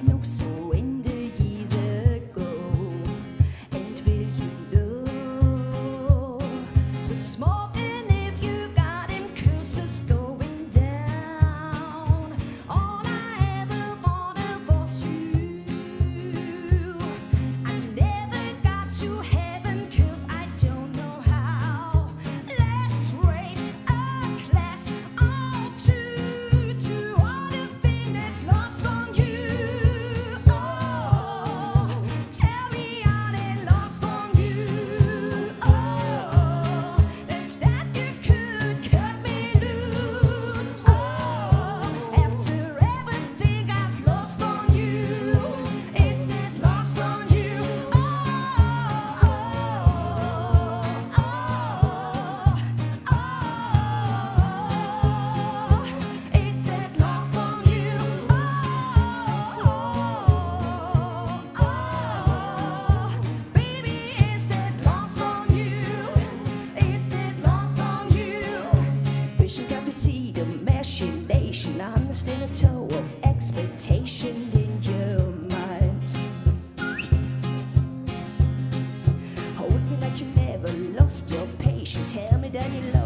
no dirty love.